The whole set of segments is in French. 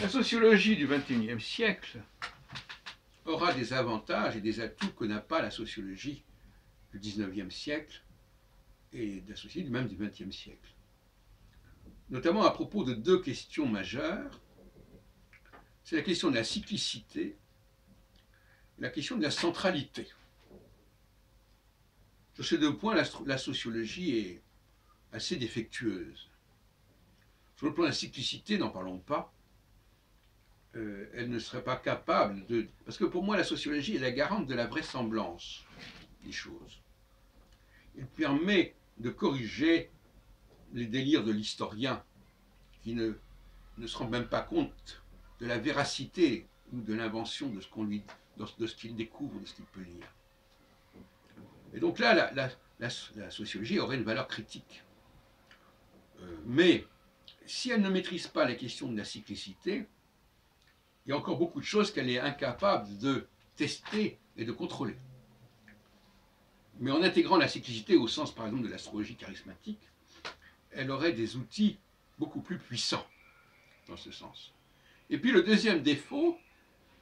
La sociologie du XXIe siècle aura des avantages et des atouts que n'a pas la sociologie du XIXe siècle et de la société même du XXe siècle. Notamment à propos de deux questions majeures. C'est la question de la cyclicité et la question de la centralité. Sur ces deux points, la, la sociologie est assez défectueuse. Sur le plan de la cyclicité, n'en parlons pas. Euh, elle ne serait pas capable de... Parce que pour moi, la sociologie est la garante de la vraisemblance des choses. Elle permet de corriger les délires de l'historien qui ne, ne se rend même pas compte de la véracité ou de l'invention de ce qu'on lui, de ce qu'il découvre, de ce qu'il peut lire. Et donc là, la, la, la, sociologie aurait une valeur critique. Euh, mais si elle ne maîtrise pas la question de la cyclicité, il y a encore beaucoup de choses qu'elle est incapable de tester et de contrôler. Mais en intégrant la cyclicité au sens, par exemple, de l'astrologie charismatique, elle aurait des outils beaucoup plus puissants dans ce sens. Et puis le deuxième défaut,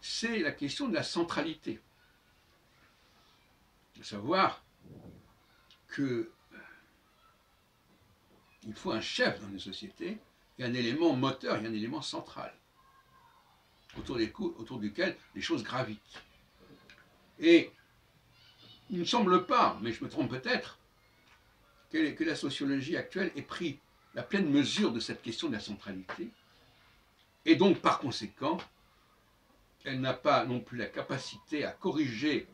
c'est la question de la centralité. De savoir que il faut un chef dans une société et un élément moteur et un élément central autour, duquel les choses gravitent. Et il ne semble pas, mais je me trompe peut-être, que, que, la sociologie actuelle ait pris la pleine mesure de cette question de la centralité, et donc par conséquent, elle n'a pas non plus la capacité à corriger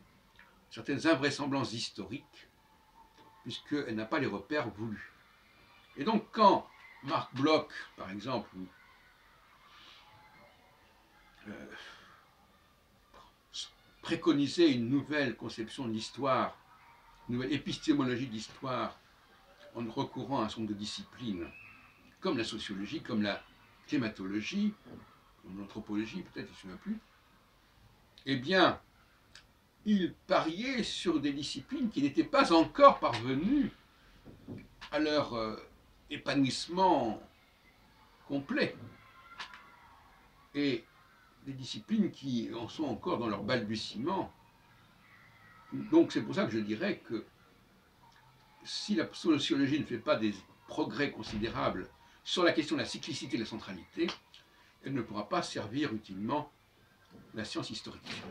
certaines invraisemblances historiques, puisqu'elle n'a pas les repères voulus. Et donc quand Marc Bloch, par exemple, euh, préconisait une nouvelle conception de l'histoire, une nouvelle épistémologie de l'histoire, en recourant à un certain nombre de disciplines, comme la sociologie, comme la climatologie, comme l'anthropologie, peut-être, je ne me souviens plus, eh bien, il pariait sur des disciplines qui n'étaient pas encore parvenues à leur euh, épanouissement complet. Et des disciplines qui en sont encore dans leur balbutiement. Donc c'est pour ça que je dirais que si la sociologie ne fait pas des progrès considérables sur la question de la cyclicité et de la centralité, elle ne pourra pas servir utilement la science historique.